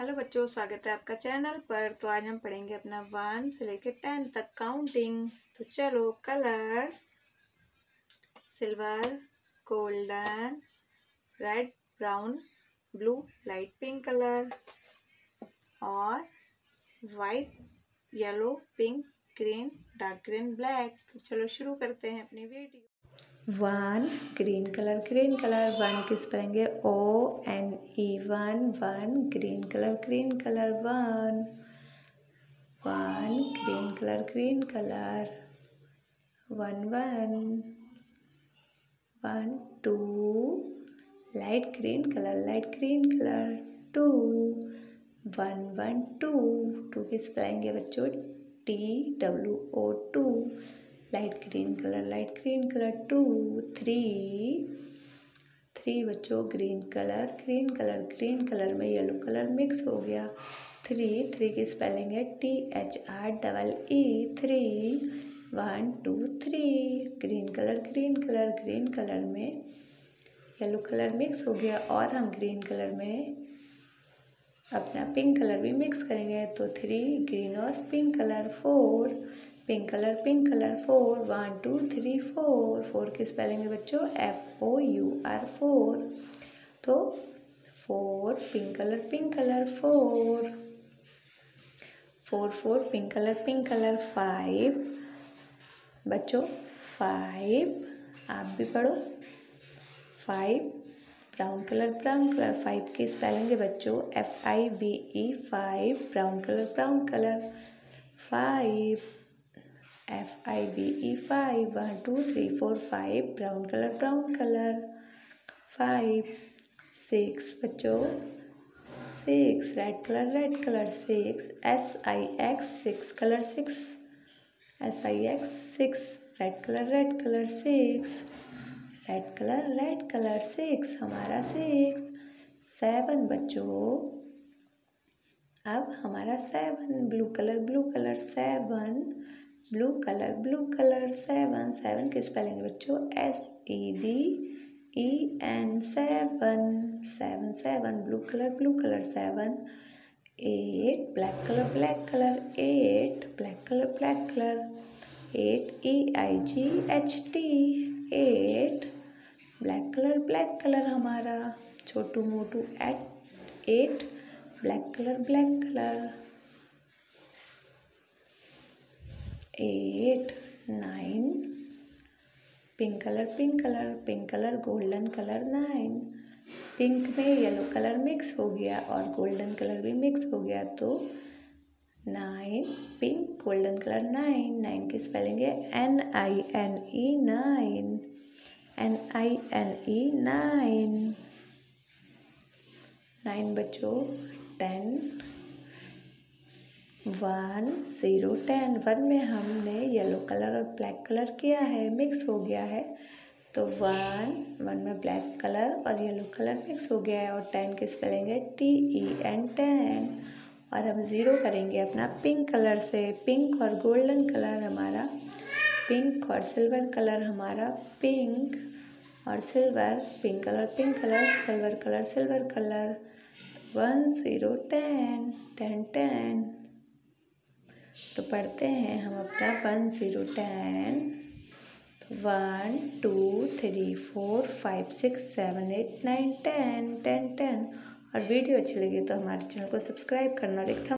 Hello बच्चों, स्वागत है आपका चैनल पर। तो आज हम पढ़ेंगे अपना वन से लेकर टेन तक काउंटिंग तो चलो colour silver golden red brown blue light pink colour और white yellow pink green dark green black तो चलो शुरू करते हैं अपनी video one green colour green colour one किस पढ़ेंगे O N E one one green colour green colour one. One green colour green colour one one. One two light green colour light green colour two one one two two किस पढ़ेंगे बच्चों? T W O two light green colour, light green colour two three three बच्चों green colour green colour green colour में yellow colour mix हो गया। Three three की spelling है T H R double E three one two three green colour green colour green colour में yellow colour mix हो गया और हम ग्रीन कलर में अपना पिंक कलर भी मिक्स करेंगे। तो थ्री ग्रीन और pink colour four pink colour pink colour, four, one, two, three, four four की स्पेलिंग है बच्चों F O U R four. तो four, pink colour pink colour, four. Four four, pink colour pink colour, five. बच्चों, five, आप भी पढ़ो। Five, brown colour brown colour, five की spelling है बच्चों F I V E five, brown colour brown colour, five. F I V E five one two three four five brown colour brown colour five six बच्चों six red colour red colour six S I X six colour six S I X six red colour red colour six red colour red colour six हमारा six seven बच्चों, अब हमारा seven blue colour blue colour seven blue colour blue colour seven seven की spelling है बच्चों S E V E N seven seven seven blue colour blue colour seven eight black colour black colour eight black colour black colour eight E I G H T eight black colour black colour हमारा, छोटू मोटू eight eight black colour black colour eight nine pink colour pink colour pink colour golden colour nine pink में yellow colour mix हो गया और golden colour भी mix हो गया तो nine pink golden colour nine nine की स्पेलिंग है N I N E nine N I N E nine nine बच्चों ten one zero ten, one में हमने येलो कलर और ब्लैक कलर किया है मिक्स हो गया है। तो वन वन में ब्लैक कलर और येलो कलर मिक्स हो गया है और टेन की स्पेलिंग है टी ई एन टेन। और हम ज़ीरो करेंगे अपना पिंक कलर से। पिंक और गोल्डन कलर हमारा पिंक और सिल्वर कलर हमारा पिंक और silver pink colour pink colour silver colour silver colour. One zero ten ten ten. तो पढ़ते हैं हम अपना one zero ten, one, two, three, four, five, six, seven, eight, nine, ten ten ten. और video अच्छी लगी तो हमारे चैनल को सब्सक्राइब करना लिखता